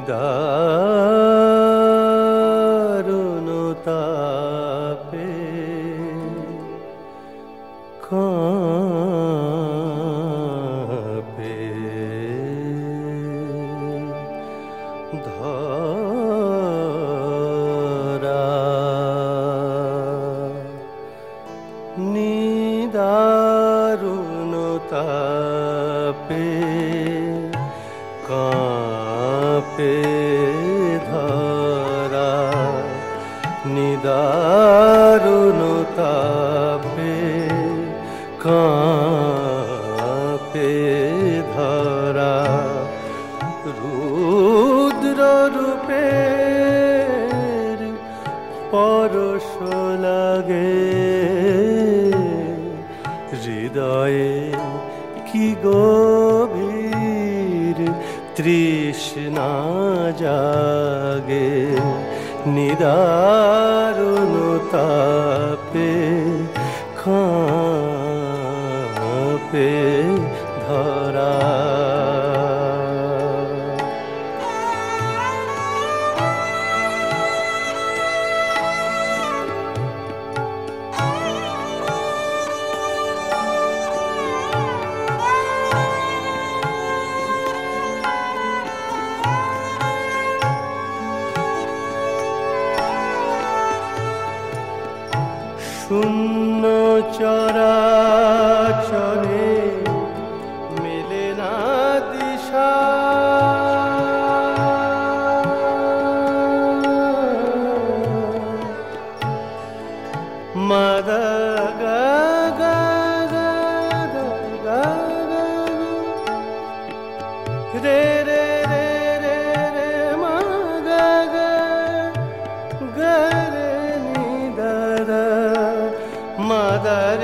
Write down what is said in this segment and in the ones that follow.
নিদারুণতাপে কাঁপে। ধরা নিদারুণতাপে কাঁপে ধরা? নিদারুণতাপে কাঁপে ধরা। রুদ্র রূপের পরশ লাগে। হৃদয়ে কি গভীর তৃষ্ণা জাগে নিদারুণতাপে খাপে। ধরা চরাচরে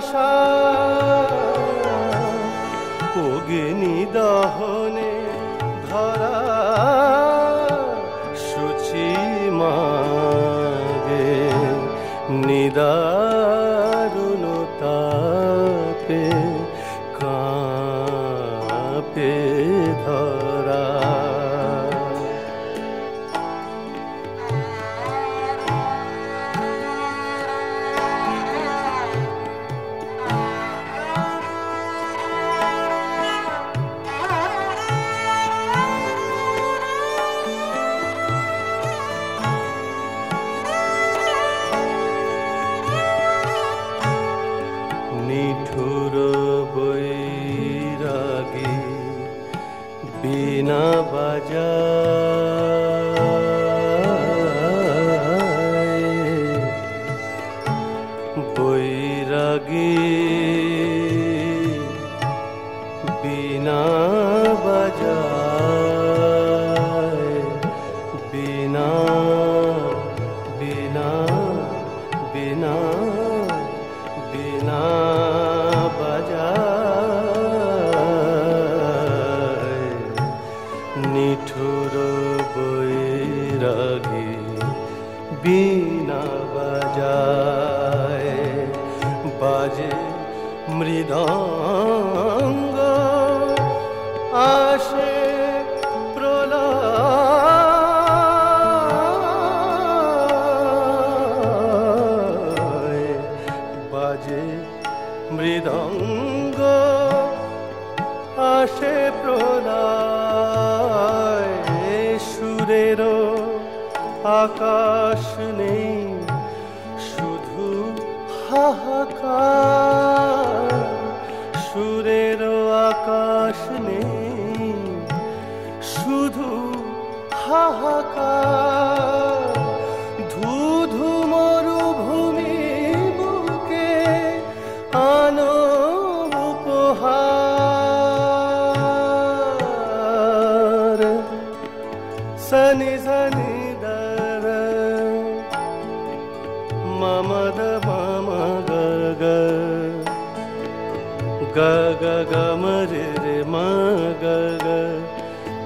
ভাষা অগ্নি দহনে ধরা সুচি মাগে নিদারুণতাপে बज। বিনা বাজায়। বাজে মৃদঙ্গ। আসে প্রলয়। বাজে মৃদঙ্গ। আসে প্রলয়। আকাশ নেই শুধু হাহাকার। সুরের আকাশ নেই শুধু হাহাকার।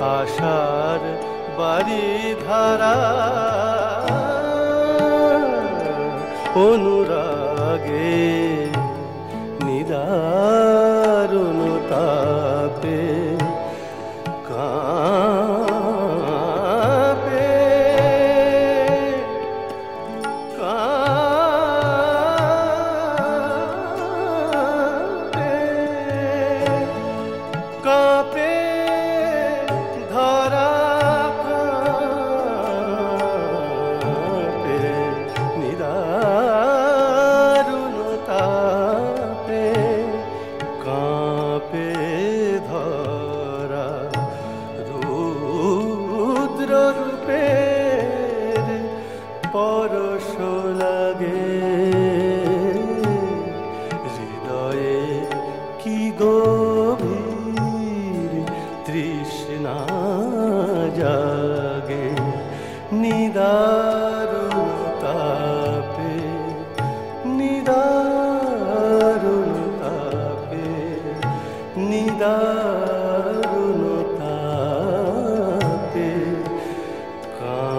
আশার বাড়ি ধারা। অনুরাগে তাপে Oh.